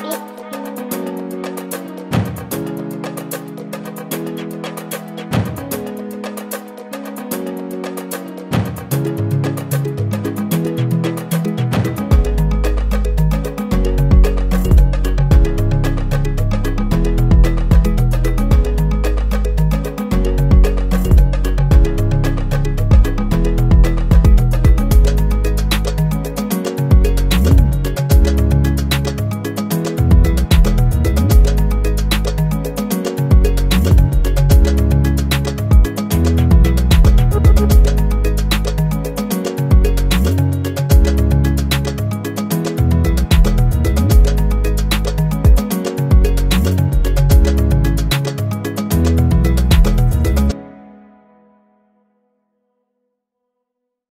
It